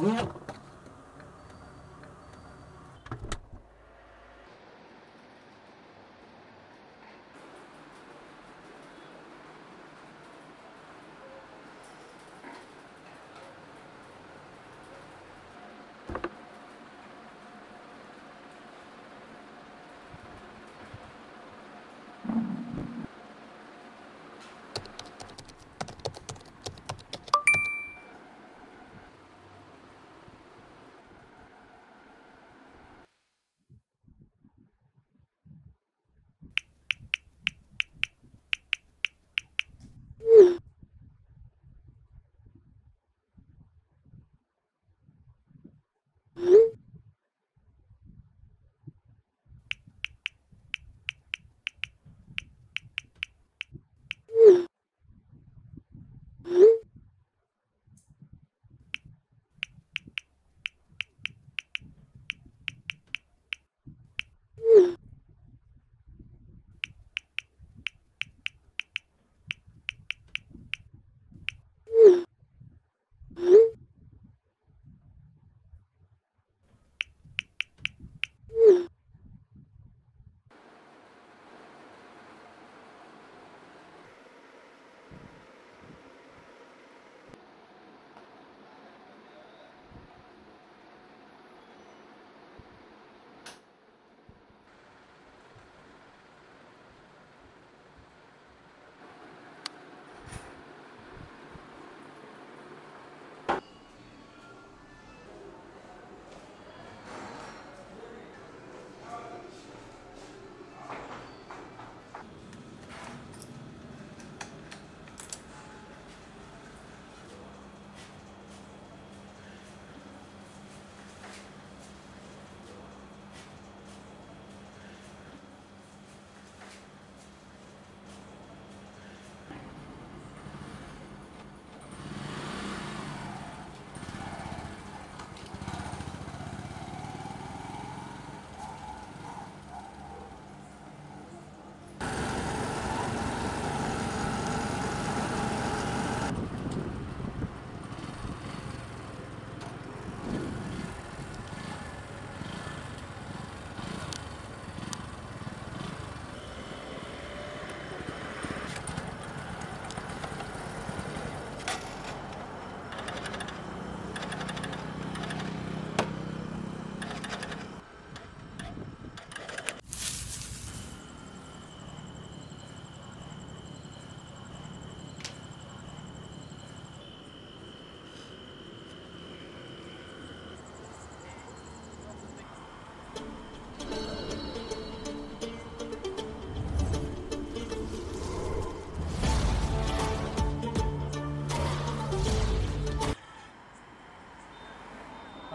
Yeah.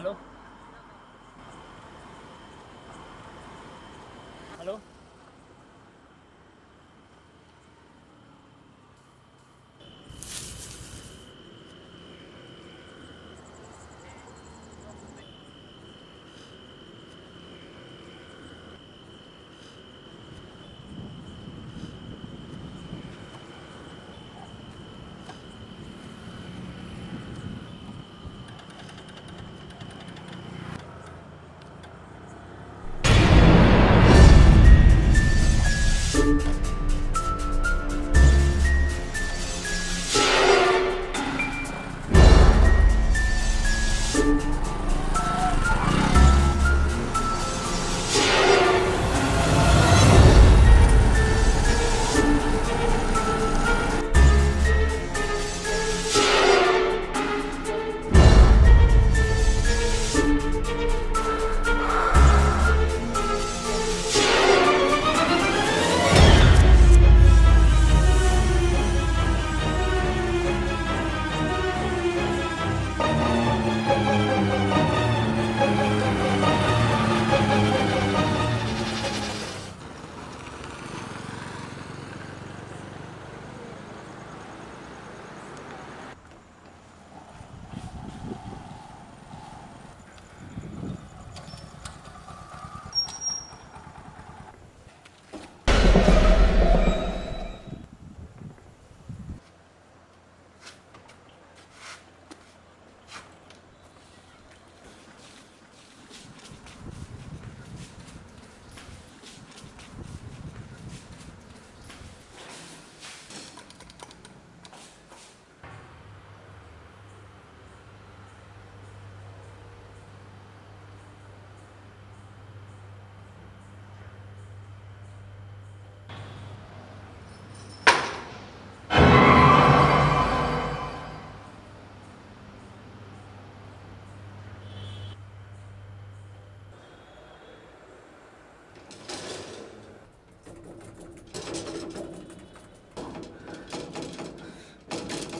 ¿Aló?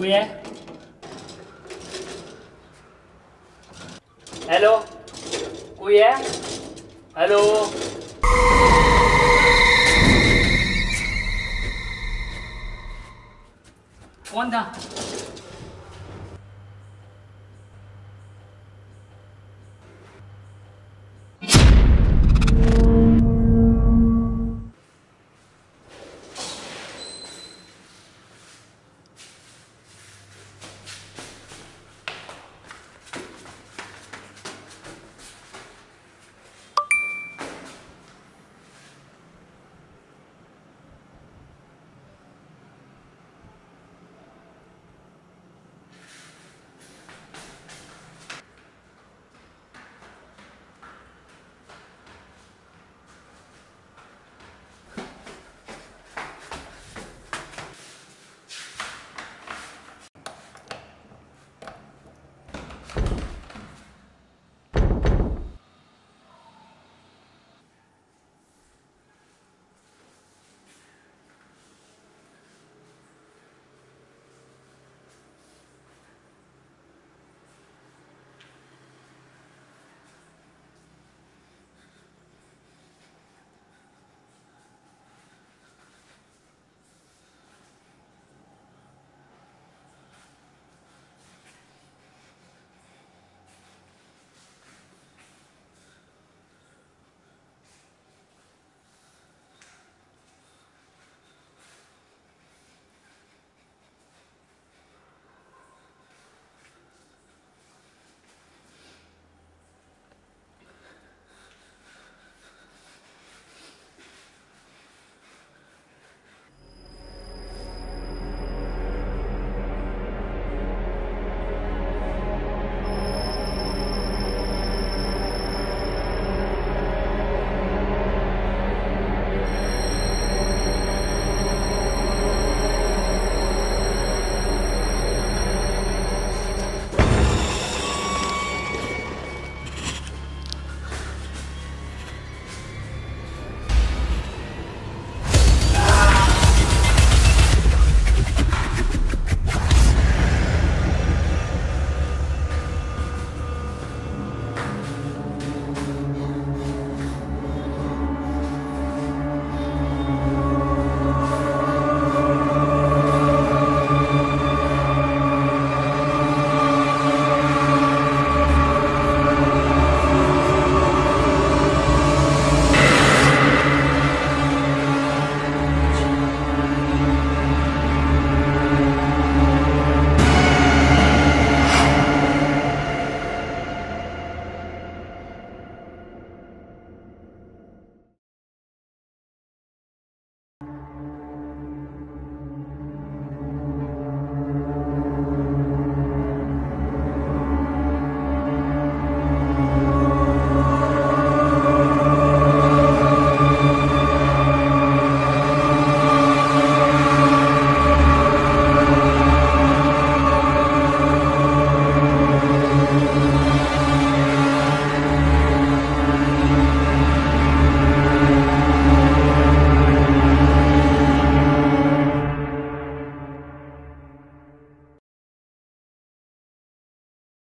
कोई है। Hello कोई है? हेलो कौन था?